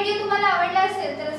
video तुम्हाला आवडला असेल तर